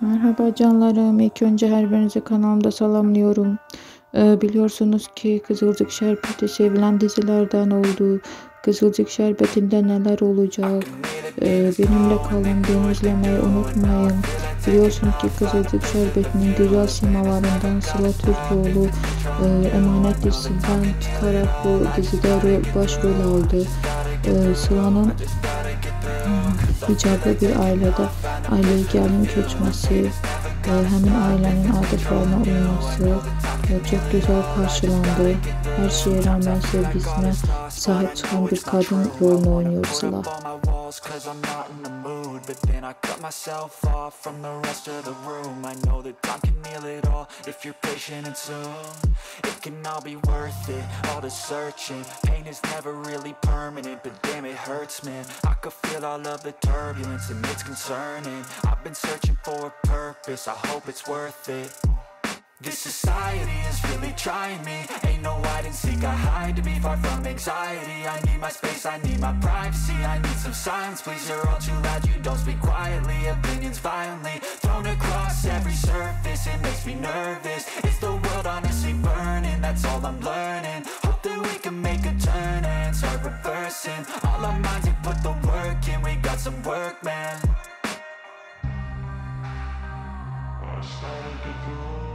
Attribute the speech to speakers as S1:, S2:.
S1: Merhaba canlarım. İlk önce her birinizi kanalımda salamlıyorum. Ee, biliyorsunuz ki Kızılcık Şerbeti sevilen dizilerden oldu. Kızılcık Şerbeti'nde neler olacak? Ee, benimle kalın, beni izlemeyi unutmayın. Biliyorsunuz ki Kızılcık Şerbeti'nin güzel simalarından Sıla Türkoğlu e, Emanet dizisinden çıkarak bu dizide başrol aldı. Ee, Sıla'nın icablı bir ailede aileyi gelin köçmesi, e, həmin ailənin adətlərinə uyması e, çok güzel karşılandı. Her şeye rağmen sevgisine sahip çıkan bir kadın rolünü oynuyor Sıla.
S2: But then I cut myself off from the rest of the room I know that time can heal it if you're patient and soon It can all be worth it, all the searching Pain is never really permanent but damn it hurts man. I could feel all of the turbulence and it's concerning. I've been searching for a purpose, I hope it's worth it. This society is really trying me. Ain't no hide and seek, I hide to be far from anxiety. I need my space, I need my privacy I need some silence, please, you're all too loud You don't speak quietly, opinions violently surface, it makes me nervous. Is the world honestly burning, that's all I'm learning. Hope that we can make a turn and start reversing. All our minds and put the work in, we got some work, man.
S3: I started to through.